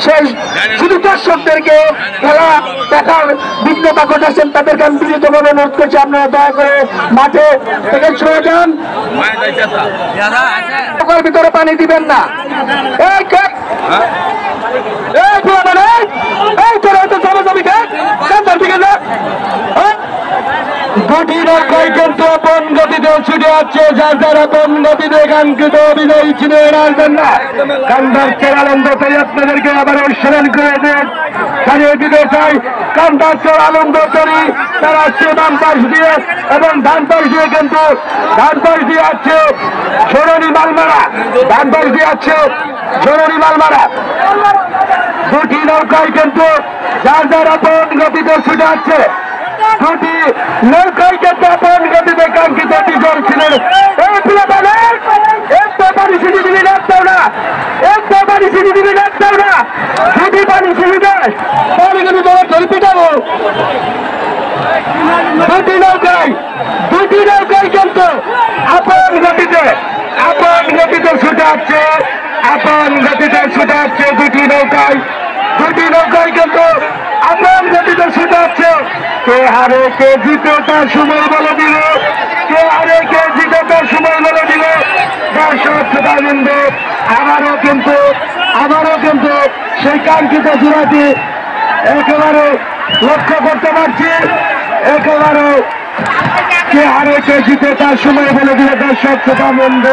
সেই শুধু দর্শকদেরকে খেলা দেখার বিঘ্নতা ঘটাচ্ছেন তাদেরকে আমি বিনীতভাবে অনুরোধ করছি আপনারা দয়া করে মাঠে থেকে সরে যান। ভিতরে পানি দিবেন না। এই কে- এই পোলাপান, এই! এই তোরা তো জমাজমি খা সেন্টার দিকে যা হ্যাঁ? কিন্তু ছুটে যাচ্ছে যার যার আবার আনন্দ তারা আসছে আছে মালমারা আছে দুটি নৌকায় কিন্তু যার যার আপন গতিতে ছুটে যাচ্ছে দুটি নৌকায় কিন্তু আপন গতিতে কাঙ্ক্ষিত বিজয় ছিলেন এই প্লেবানে একটা পানি সিঁড়ি দিবি রাখতেও না একটা পানি সিঁড়ি দিবি রাখতেও না দুটি পানি সিঁড়ি দেয় কিন্তু তোমার ধরে পিটাবো দুটি নৌকায় দুটি নৌকায় কিন্তু আপন গতিতে আপন গতিতে ছুটে আসছে আপন গতিতে ছুটে আসছে দুটি নৌকায়। দুটি নৌকায় কিন্তু আপন গতিতে ছুটে আসছে কে হারে কে জিতে তার সময় বলে দিল। কে হারে কে জিতে তার সময় বলে দিল। দর্শক শ্রোতাবৃন্দ আবারও কিন্তু আবারও কিন্তু সেই কাঙ্ক্ষিত জোড়াটি একেবারে লক্ষ্য করতে পারছি। একেবারে কে হারে কে জিতে তার সময় বলে দিল দর্শক শ্রোতাবৃন্দ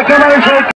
একেবারে সেই